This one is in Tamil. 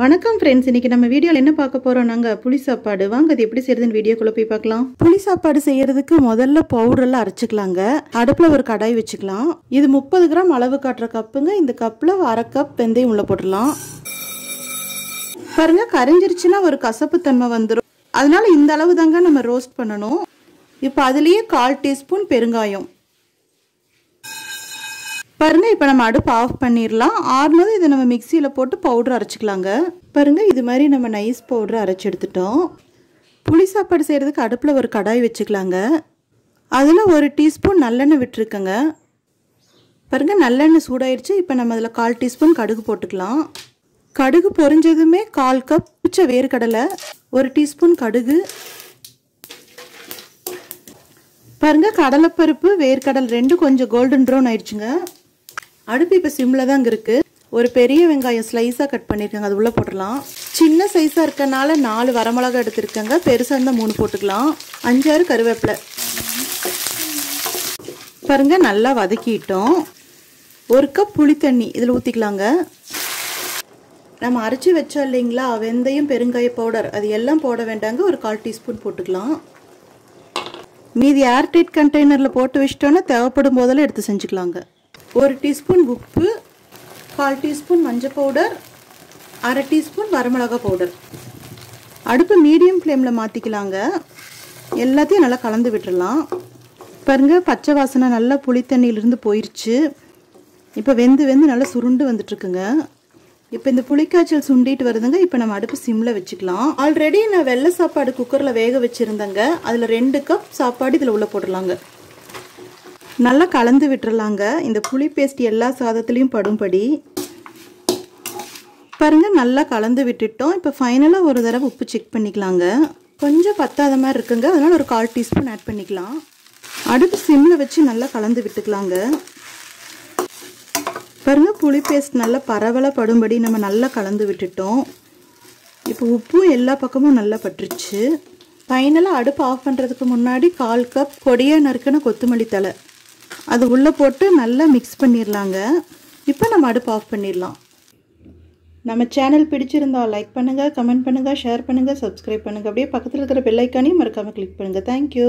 வணக்கம் ஃப்ரெண்ட்ஸ் இன்னைக்கு நம்ம வீடியோவில் என்ன பார்க்க போகிறோம் நாங்கள் புளி சாப்பாடு. வாங்க அது எப்படி செய்யறதுன்னு வீடியோக்குள்ளே போய் பார்க்கலாம். புளி சாப்பாடு செய்யறதுக்கு முதல்ல பவுடரெல்லாம் அரைச்சிக்கலாங்க. அடுப்பில் ஒரு கடாய் வச்சுக்கலாம். இது முப்பது கிராம் அளவு காட்டுற கப்புங்க. இந்த கப்பில் அரை கப் வெந்தயம் உள்ள போட்டுடலாம். பாருங்க கரைஞ்சிருச்சுன்னா ஒரு கசப்பு தன்மை வந்துடும் அதனால இந்த அளவு தாங்க நம்ம ரோஸ்ட் பண்ணணும். இப்போ அதுலேயே கால் டீஸ்பூன் பெருங்காயம். பாருங்க இப்போ நம்ம அடுப்பு ஆஃப் பண்ணிடலாம் ஆறுனது இதை நம்ம மிக்சியில் போட்டு பவுடர் அரைச்சிக்கலாங்க. பாருங்க இது மாதிரி நம்ம நைஸ் பவுடர் அரைச்சி எடுத்துட்டோம். புளி சாப்பாடு செய்கிறதுக்கு அடுப்பில் ஒரு கடாய் வச்சுக்கலாங்க. அதில் ஒரு டீஸ்பூன் நல்லெண்ணெய் விட்டுருக்கங்க. பாருங்க நல்லெண்ணெய் சூடாயிருச்சு. இப்போ நம்ம அதில் கால் டீஸ்பூன் கடுகு போட்டுக்கலாம். கடுகு பொறிஞ்சதுமே கால் கப் பிச்ச வேர்க்கடலை ஒரு டீஸ்பூன் கடுகு. பாருங்க கடலைப்பருப்பு வேர்க்கடல் ரெண்டும் கொஞ்சம் கோல்டன் ப்ரௌன் ஆயிடுச்சுங்க அடுப்பு இப்போ சிம்மில் தாங்க இருக்குது ஒரு பெரிய வெங்காயம் ஸ்லைஸாக கட் பண்ணியிருக்கேங்க அது உள்ளே போட்டுடலாம். சின்ன சைஸாக இருக்கனால நாலு வரமிளகா எடுத்துருக்கேங்க. பெருசாக இருந்தால் மூணு போட்டுக்கலாம். அஞ்சாறு கருவேப்பிலை. பாருங்க நல்லா வதக்கிட்டோம். ஒரு கப் புளி தண்ணி இதில் ஊற்றிக்கலாங்க நம்ம அரைச்சி வச்சோம் இல்லைங்களா? வெந்தயம் பெருங்காய பவுடர் அது எல்லாம் போட வேண்டாங்க. ஒரு கால் டீஸ்பூன் போட்டுக்கலாம். மீதி ஏர்டைட் கண்டெய்னரில் போட்டு வச்சிட்டோன்னா தேவைப்படும் போதெல்லாம் எடுத்து செஞ்சுக்கலாங்க. ஒரு டீஸ்பூன் உப்பு கால் டீஸ்பூன் மஞ்சள் பவுடர் அரை டீஸ்பூன் வரமிளகா பவுடர் அடுப்பு மீடியம் ஃப்ளேமில் மாற்றிக்கலாங்க எல்லாத்தையும் நல்லா கலந்து விட்டுடலாம் பாருங்க பச்சை வாசனை நல்லா புளித்தண்ணியிலிருந்து போயிடுச்சு இப்போ வெந்து வெந்து நல்லா சுருண்டு வந்துட்டுருக்குங்க. இப்போ இந்த புளிக்காய்ச்சல் சுண்டிட்டு வருதுங்க. இப்போ நம்ம அடுப்பு சிம்மில் வச்சுக்கலாம். ஆல்ரெடி நான் வெள்ளை சாப்பாடு குக்கரில் வேக வச்சுருந்தேங்க. அதில் ரெண்டு கப் சாப்பாடு இதில் உள்ளே போட்டுடலாங்க. நல்லா கலந்து விட்டுறலாங்க. இந்த புளி பேஸ்ட் எல்லா சாதத்துலேயும் படும்படி. பாருங்க நல்லா கலந்து விட்டுட்டோம். இப்போ ஃபைனலாக ஒரு தடவை உப்பு செக் பண்ணிக்கலாங்க. கொஞ்சம் பத்தாத மாதிரி இருக்குங்க. அதனால் ஒரு கால் டீஸ்பூன் ஆட் பண்ணிக்கலாம். அடுப்பு சிம்மில் வச்சு நல்லா கலந்து விட்டுக்கலாங்க. பாருங்க புளி பேஸ்ட் நல்லா பரவலாக படும்படி நம்ம நல்லா கலந்து விட்டுட்டோம். இப்போ உப்பும் எல்லா பக்கமும் நல்லா பட்டுருச்சு. ஃபைனலாக அடுப்பு ஆஃப் பண்ணுறதுக்கு முன்னாடி கால் கப் கொடியாக நறுக்கின கொத்தமல்லி தலை அது உள்ளே போட்டு நல்லா மிக்ஸ் பண்ணிடலாங்க இப்போ நம்ம அடுப்பு ஆஃப் பண்ணிடலாம் நம்ம சேனல் பிடிச்சிருந்தால் லைக் பண்ணுங்கள் கமெண்ட் பண்ணுங்கள் ஷேர் பண்ணுங்கள் சப்ஸ்கிரைப் பண்ணுங்கள் அப்படியே பக்கத்தில் இருக்கிற பெல்லைக்கானையும் மறக்காமல் கிளிக் பண்ணுங்கள் தேங்க்யூ